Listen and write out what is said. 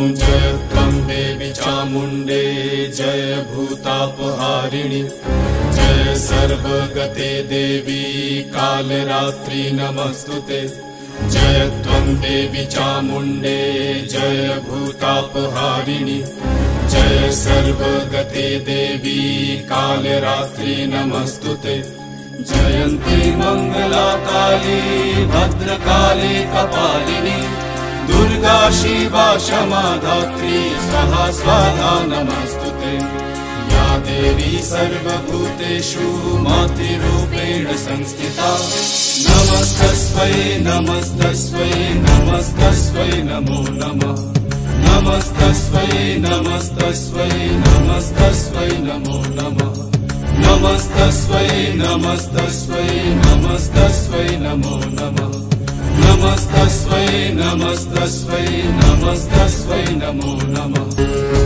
ॐ जय त्वम् देविचामुण्डे जय भूतापहारिणि जय सर्वगते देवी कालरात्रि नमस्तु ते। जय देवि चामुण्डे जय भूतापहारिणि जय सर्वगते देवी कालरात्रि नमस्तु ते। जयन्ति मङ्गलाकाली भद्रकाले कपालिनि शिवा क्षमा धात्री स्वाहा नमस्तु ते या देवी सर्वभूतेषु मातृरूपेण संस्थिता। नमस्तस्मै नमस्तस्मै नमस्तस्मै नमो नमः। नमस्तस्मै नमस्तस्मै नमस्तस्मै नमो नमः। नमस्तस्मै नमस्तस्मै नमस्तस्मै नमो नमः नमस्तस्मै नमस्तस्मै नमस्तस्मै नमो नमः